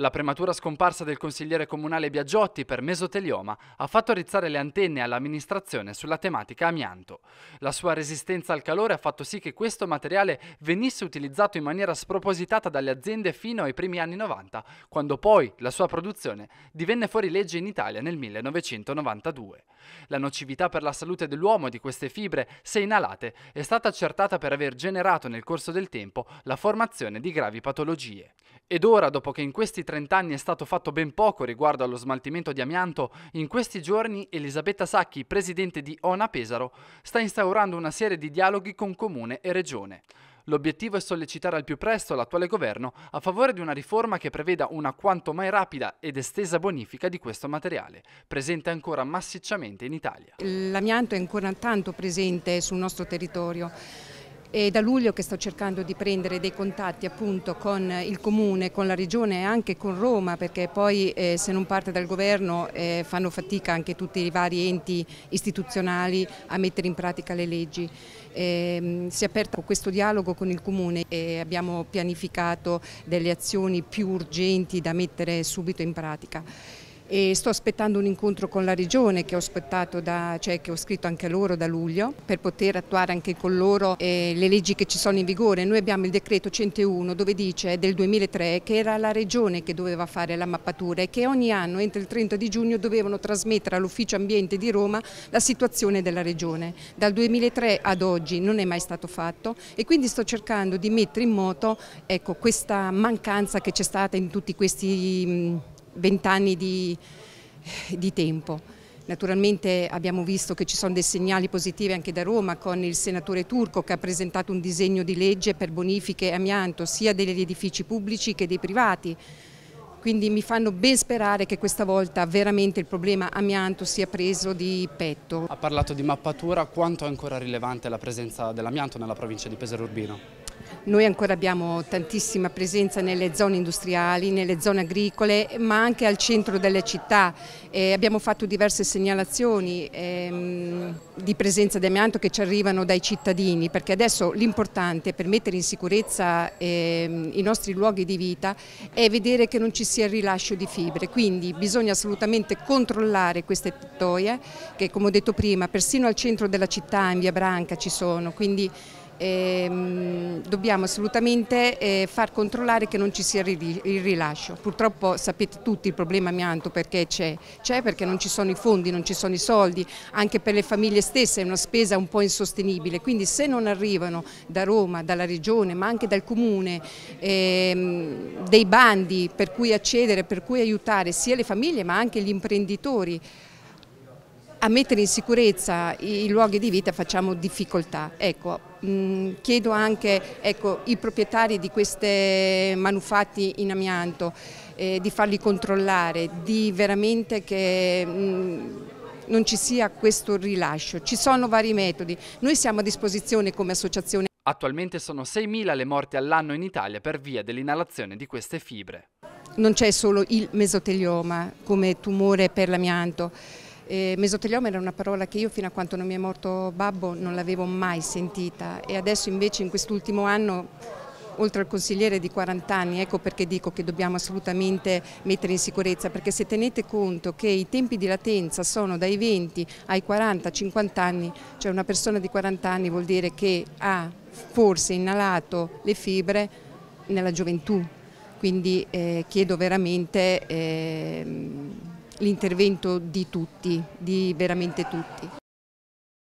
La prematura scomparsa del consigliere comunale Biagiotti per mesotelioma ha fatto rizzare le antenne all'amministrazione sulla tematica amianto. La sua resistenza al calore ha fatto sì che questo materiale venisse utilizzato in maniera spropositata dalle aziende fino ai primi anni 90, quando poi la sua produzione divenne fuori legge in Italia nel 1992. La nocività per la salute dell'uomo di queste fibre, se inalate, è stata accertata per aver generato nel corso del tempo la formazione di gravi patologie. Ed ora, dopo che in questi 30 anni è stato fatto ben poco riguardo allo smaltimento di amianto, in questi giorni Elisabetta Sacchi, presidente di ONA Pesaro, sta instaurando una serie di dialoghi con comune e regione. L'obiettivo è sollecitare al più presto l'attuale governo a favore di una riforma che preveda una quanto mai rapida ed estesa bonifica di questo materiale, presente ancora massicciamente in Italia. L'amianto è ancora tanto presente sul nostro territorio è da luglio che sto cercando di prendere dei contatti appunto con il Comune, con la Regione e anche con Roma perché poi eh, se non parte dal governo eh, fanno fatica anche tutti i vari enti istituzionali a mettere in pratica le leggi. Eh, si è aperto questo dialogo con il Comune e abbiamo pianificato delle azioni più urgenti da mettere subito in pratica e sto aspettando un incontro con la Regione che ho, da, cioè che ho scritto anche loro da luglio per poter attuare anche con loro eh, le leggi che ci sono in vigore. Noi abbiamo il decreto 101 dove dice del 2003 che era la Regione che doveva fare la mappatura e che ogni anno entro il 30 di giugno dovevano trasmettere all'Ufficio Ambiente di Roma la situazione della Regione. Dal 2003 ad oggi non è mai stato fatto e quindi sto cercando di mettere in moto ecco, questa mancanza che c'è stata in tutti questi vent'anni di, di tempo. Naturalmente abbiamo visto che ci sono dei segnali positivi anche da Roma con il senatore Turco che ha presentato un disegno di legge per bonifiche amianto sia degli edifici pubblici che dei privati. Quindi mi fanno ben sperare che questa volta veramente il problema amianto sia preso di petto. Ha parlato di mappatura, quanto è ancora rilevante la presenza dell'amianto nella provincia di Pesaro Urbino? Noi ancora abbiamo tantissima presenza nelle zone industriali, nelle zone agricole, ma anche al centro delle città. Eh, abbiamo fatto diverse segnalazioni ehm, di presenza di amianto che ci arrivano dai cittadini, perché adesso l'importante per mettere in sicurezza ehm, i nostri luoghi di vita è vedere che non ci sia il rilascio di fibre, quindi bisogna assolutamente controllare queste tettoie che come ho detto prima persino al centro della città in via Branca ci sono, quindi ehm, dobbiamo assolutamente eh, far controllare che non ci sia il rilascio. Purtroppo sapete tutti il problema amianto perché c'è, c'è perché non ci sono i fondi, non ci sono i soldi, anche per le famiglie stesse è una spesa un po' insostenibile, quindi se non arrivano da Roma, dalla Regione ma anche dal Comune ehm, dei bandi per cui accedere, per cui aiutare sia le famiglie ma anche gli imprenditori a mettere in sicurezza i luoghi di vita facciamo difficoltà. Ecco, mh, chiedo anche ecco, i proprietari di questi manufatti in amianto eh, di farli controllare, di veramente che mh, non ci sia questo rilascio. Ci sono vari metodi, noi siamo a disposizione come associazione. Attualmente sono 6.000 le morti all'anno in Italia per via dell'inalazione di queste fibre. Non c'è solo il mesotelioma come tumore per l'amianto, eh, mesotelioma era una parola che io fino a quando non mi è morto babbo non l'avevo mai sentita. E adesso invece in quest'ultimo anno oltre al consigliere di 40 anni, ecco perché dico che dobbiamo assolutamente mettere in sicurezza, perché se tenete conto che i tempi di latenza sono dai 20 ai 40-50 anni, cioè una persona di 40 anni vuol dire che ha forse inalato le fibre nella gioventù, quindi eh, chiedo veramente... Eh, l'intervento di tutti, di veramente tutti.